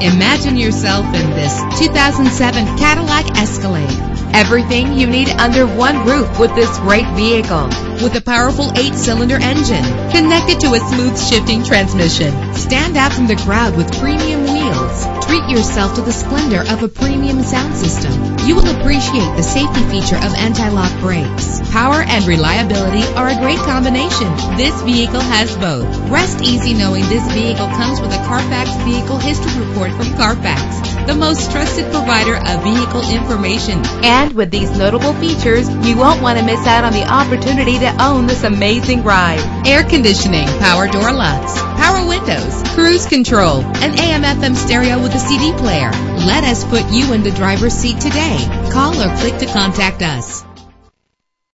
Imagine yourself in this 2007 Cadillac Escalade. Everything you need under one roof with this great vehicle. With a powerful eight-cylinder engine connected to a smooth shifting transmission. Stand out from the crowd with premium wheels. Treat yourself to the splendor of a premium sound system. You will appreciate the safety feature of anti-lock brakes. Power and reliability are a great combination. This vehicle has both. Rest easy knowing this vehicle comes with a Carfax Vehicle History Report from Carfax, the most trusted provider of vehicle information. And with these notable features, you won't want to miss out on the opportunity to own this amazing ride. Air conditioning, power door locks, power windows, cruise control, an AM FM stereo with a CD player. Let us put you in the driver's seat today. Call or click to contact us.